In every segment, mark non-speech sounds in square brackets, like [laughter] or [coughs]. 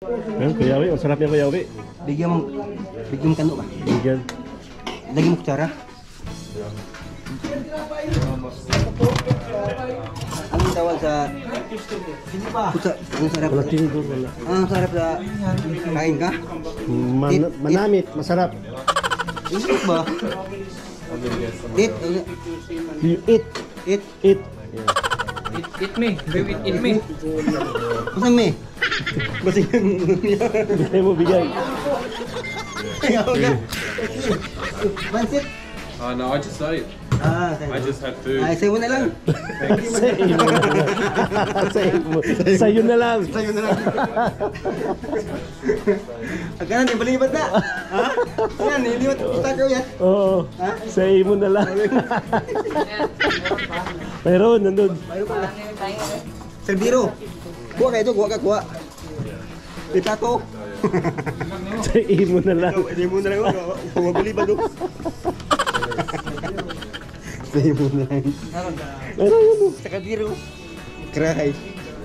Ayun, Kuya Wi. Ang sarap niya, Kuya Wi. Bigyan mo, bigyan mo kano ba? Bigyan. Lagyan mo kutsara. Anong tawag sa... Kutsa, ang sarap Wala tinidor, wala. Ang sarap sa... Kain ka? Man- manamit, masarap. Hindi ba? Eat. You eat. Eat. Eat. Eat, eat me. Baby, eat me. Basta me. Basta yung... Bigay mo, bigay. Ayaw ka. Pansit. Oh no, I just ate. Ah, I just had food. Ay, sayo mo na lang. Sa'yo na lang. Sa'yo mo. Sa'yo na lang. Sayo na lang. Agad na, balibad na. Ha? Yan, niliwat. Taco yan. Oo. Ha? Sa'yo mo na lang. Pero, nandun. Serviro. Kuha kayo ito, kuha ka, kuha. Itato. [laughs] Sa'yo mo na lang. Hindi mo na lang ako. Mabali ba doon? Sa'yo mo na lang. Pero yun. oh. Sa kadiro. Cry.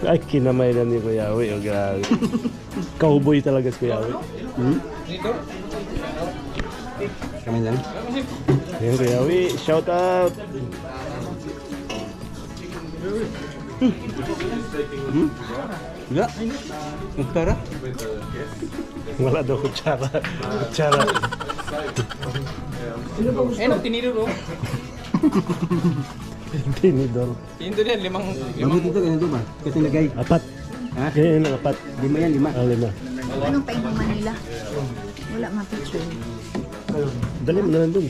Ay, kinamay na ni Kuya Wi. Oh, grabe. Cowboy talaga si Kuya Wi. Hmm? Kami lang. Ayun, Kuya Wi. Shout out. Hmm? Wala. Magtara. Wala daw kutsara. Kutsara. Eh, no, tinidor oh. Tinidor. Tinidor yan, limang, Bago limang. dito, ganito ba? Kasi nagay. Apat. Ha? Ganyan ang apat. Lima yan, lima. Ah, lima. Anong painuman nila? Wala ma-picture. Dali mo na lang dun.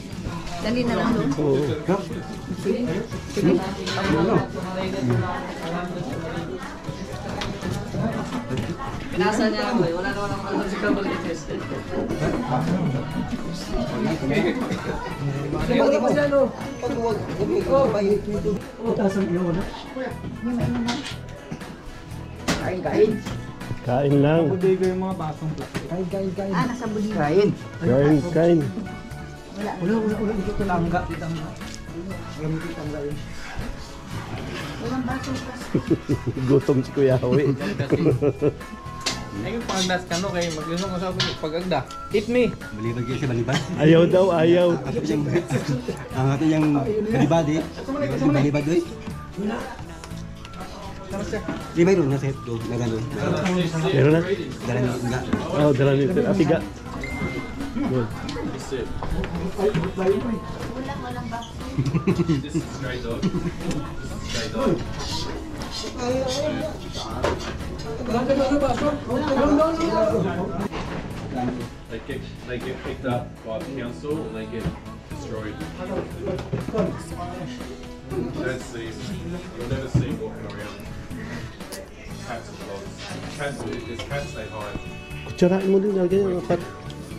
Dali na lang doon. Oo. Pinasa niya ako eh. Wala naman ang alam si Kabal test. Pag huwag, huwag mo painit nito. Kain lang. Ah, nasa buli. Kain. Kain, kain. Wala. Walang baso. [laughs] Gutom si Kuya Wi. Ay, yung pangagdas ka no, kay maglusong ko sa pag-agda. Eat me. Balibad kayo sa balibad. Ayaw daw, ayaw. Ang ato yung... Ang ato yung balibad eh. Balibad doy. Lima yun, nasa ito. Na gano'n. Meron na? Dala nyo, nga. Oh, dala nito. Atiga. Good. Walang, walang baso. This [laughs] is stray dog. Stray dog. They get they get picked up by the council and they get destroyed. You don't see you'll never see walking around cats and dogs. Cats there's cats they hide. Kutsarain mo din. Lagyan yung apat.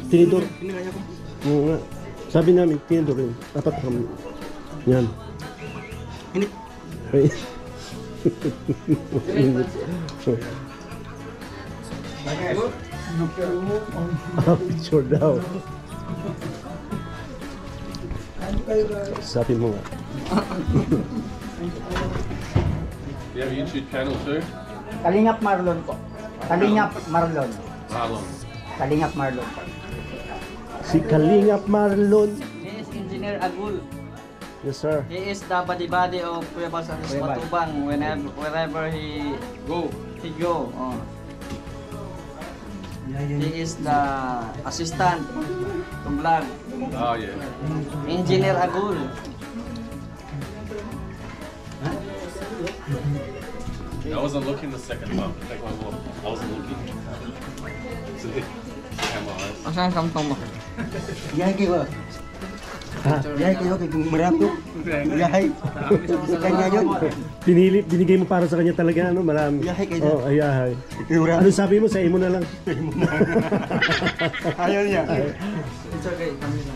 Tinidor. Pinagaya ko. Oo nga. Sabi namin, tinidor yun. Apat kami. Yan. Hindi. Picture daw. Sabi mo nga. You have a YouTube channel too? Kalingap Marlon po. Kalingap Marlon. Marlon. Kalingap Marlon. Si Kalingap Marlon. He is Engineer Agul. Yes, sir. He is the body-body of Kuya Bal Santos Kuya Bal. Matubang whenever, wherever he Go. he go. Oh. He is the assistant to vlog. Oh ah, yeah. Engineer Agul. I wasn't looking the second time. Take my walk. I wasn't looking. [laughs] See? Camera eyes. Asan ang kamtong mo? Yahay kayo. Ha? Yahay kayo kay Marato. Yahay. Kanya yun. Pinili, binigay mo para sa kanya talaga, ano, marami. Yahay kayo. Oh, ayahay. Ano sabi mo? Sa imo na lang. [laughs] Ayaw niya. It's okay, kami na.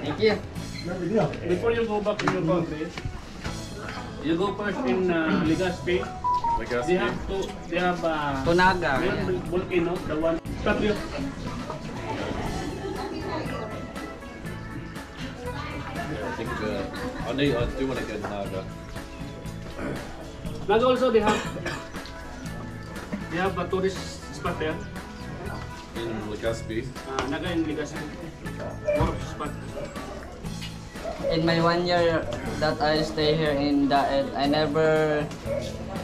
Thank you. Before you go back to your country, you go first in uh, Legazpi. Legazpi. They have to, they have uh, Tunaga. main volcano, the one. Patriot. I need. I do want to to Naga. Naga also they have have a tourist spot there. In Legazpi. Uh, Naga in Ligas. Work spot. In my one year that I stay here in Daet, I never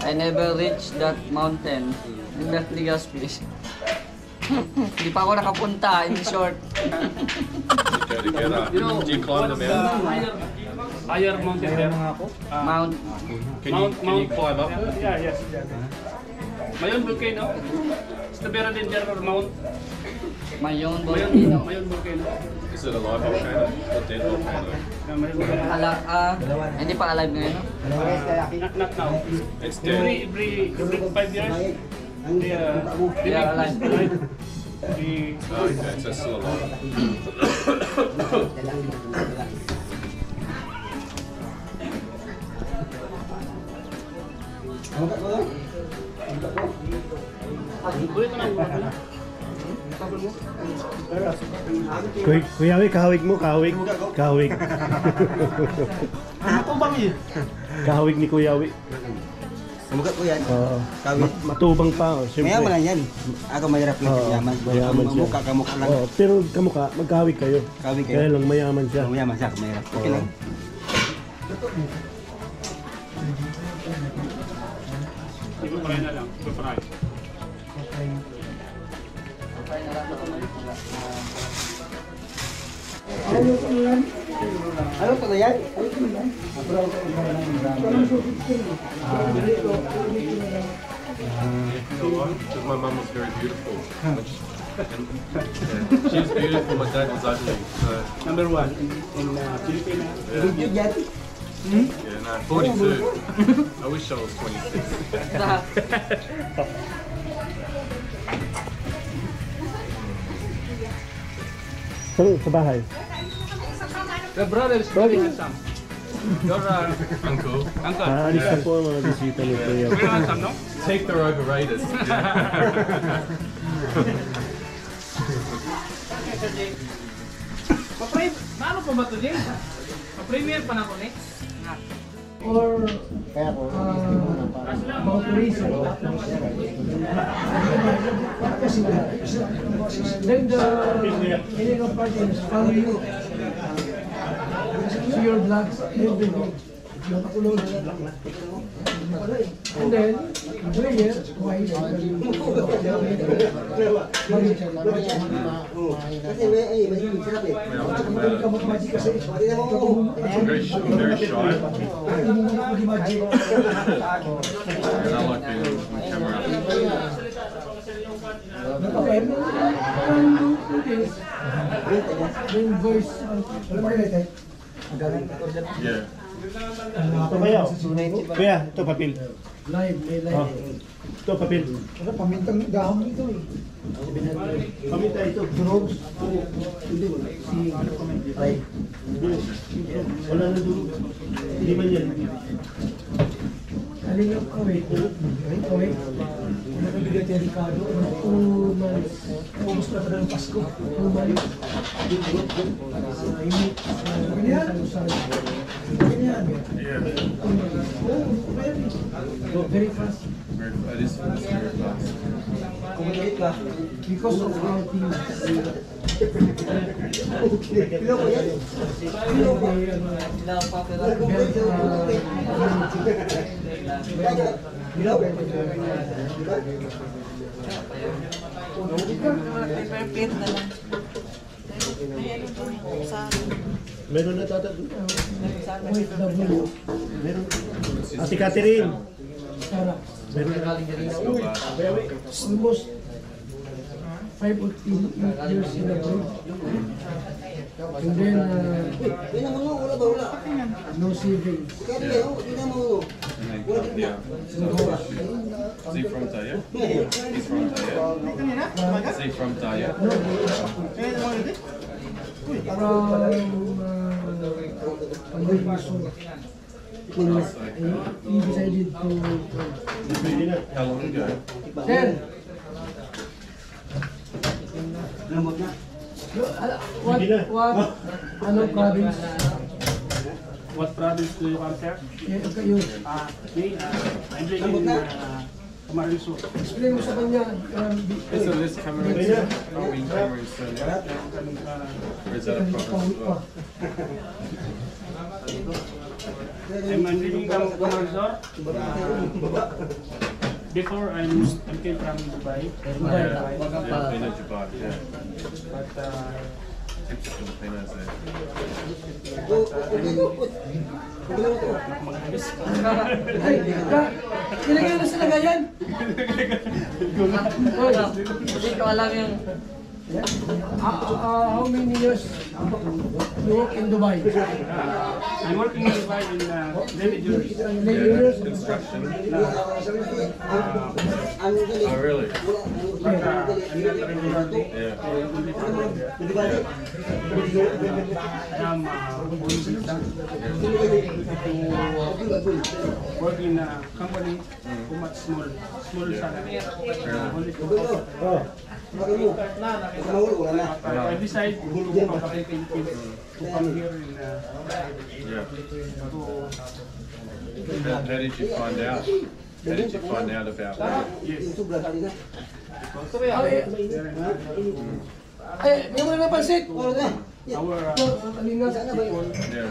I never reached that mountain in that Legazpi. Hindi [laughs] pa ako nakapunta in short. You together. You know, you higher mountain there? Uh, Mount Can you, can you climb up? Yeah, yes. Mayon volcano. It's the better than there Mount. Mayon Volcano. Mayon volcano. Is it a live volcano? A dead volcano? Ala, ah, hindi pa alive ngayon. no? Not, not now. It's Every, dead. every, every five years, they, uh, they Yeah, alive. The, Oh, okay, so it's still alive. [coughs] [coughs] Kuya ka na, kuya na. Tapos mo? Kuy, kuyawig, kahawig mo, kahawig. Kahawig. Ano bang yun? Kahawig ni kuyawi. Kamugat ko yan. Oo. Kawit. Matubang pa, oh. Siyempre. Mayaman lang yan. Ako mahirap lang Oo, yaman. mayaman siya. Mukha kamukha lang. Oo, pero kamukha, magkahawig kayo. Kaya kayo. lang mayaman siya. Mayaman siya, ako mahirap. Okay lang. I-fry Because my mom was very beautiful. She was beautiful, my dad was ugly. So. Number one in, in uh, yeah. Uh, no, 42. I wish I was 26. Stop. Salut, c'est pareil. The brother is doing some. Your uh, uncle. Uncle. Ah, ele está com uma visita ali. We want some, no? Take the Rogue Raiders. Paano po ba ito, Jay? Pa-premier pa na ako, next. Then the meaning of party is follow you. See your vlogs every day. And then here, why is Very shy. Yeah. Ito kayo. Kuya, ito papel. live, may Oh. live. Ito papel. Ano, pamintang gahong ito eh. Paminta ito. Drones. Hindi. Si, ay, Wala na dulo. Hindi man yan. Aling yung kawit. Kawit. Nakabigay kay Ricardo. Two months. Ubus na pala ng Pasko. Two months. Uh, unit. Ganyan. Ganyan. Yeah. Oh, very. Very fast. Very, it is, it's very fast. Kumalit ka. Because of our team. Pilo ko yan. Pilo ko. Pilo. Meron na tata doon. OFW. Meron. Ate Catherine. Five years in. And then, uh, no savings. Is he from He decided to? Sir, what, what, ano province? What province do you come, sir? Kayo, Uh, me, uh, I'm living in uh, Marisol. Explain mo sa kanya. um, So this camera is oh, we camera is Sony. Or is that a proper as well? I'm living from Marisol. Before I'm I came from Dubai. Yeah, yeah, Pina Dubai, yeah. But uh, Nilagay na sa lagayan. Hindi ko alam yung Ah, ah, how many years You work in Dubai. Uh, I'm working in Dubai in uh, Navy Jewelry. Uh, Navy Construction. Uh, uh, oh, really? Yeah. uh, I'm not. Yeah. I am uh, work in a company mm. much small, small yeah. salary. Yeah. Only oh. I decide to come back to Philippines come here in uh, Yeah. to How, how did you find out? How did you find out about that? yes. Ay, may mga napansin. Our uh, Kanina sa people. Yeah.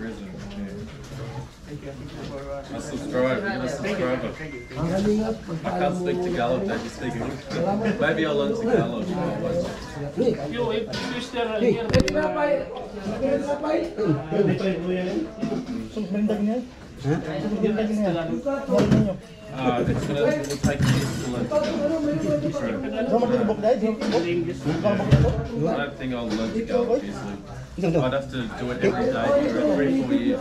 Originally. A subscriber, you're a subscriber. I can't speak Tagalog, they just speak English. Maybe I'll learn Yo, if you it's gonna, it think I'll learn to go. No, no. I'd have to do it every day for three, four years.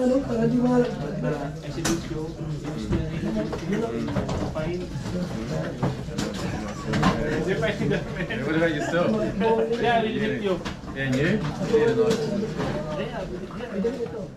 what about yourself? yeah, a little bit. And you? Yeah, nice.